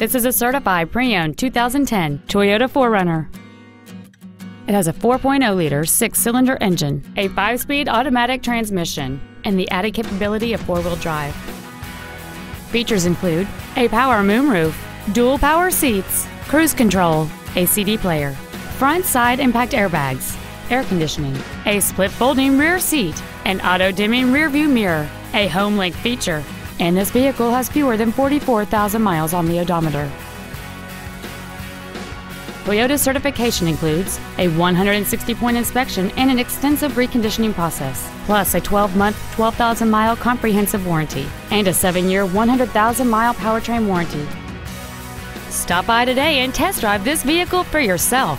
This is a certified pre-owned 2010 Toyota 4Runner. It has a 4.0-liter six-cylinder engine, a five-speed automatic transmission, and the added capability of four-wheel drive. Features include a power moonroof, dual power seats, cruise control, a CD player, front side impact airbags, air conditioning, a split folding rear seat, an auto dimming rear view mirror, a home link feature, and this vehicle has fewer than 44,000 miles on the odometer. Toyota's certification includes a 160-point inspection and an extensive reconditioning process, plus a 12-month, 12,000-mile comprehensive warranty and a 7-year, 100,000-mile powertrain warranty. Stop by today and test drive this vehicle for yourself.